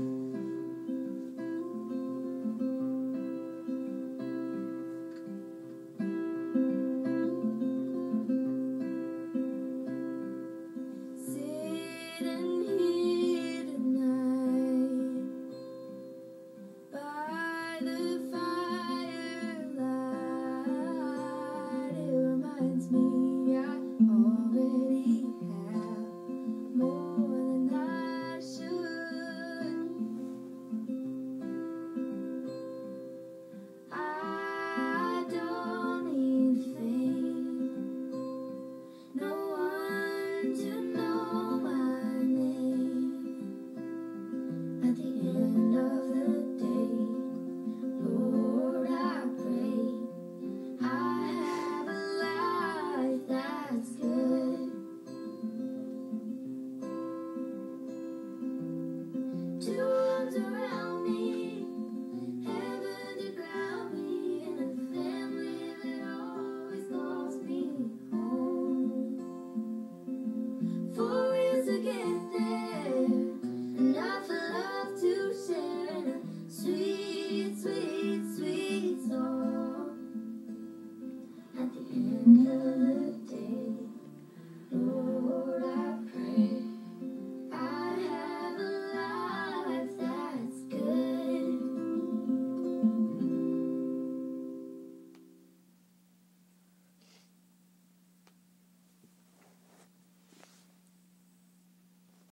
Mm-hmm. Sweet,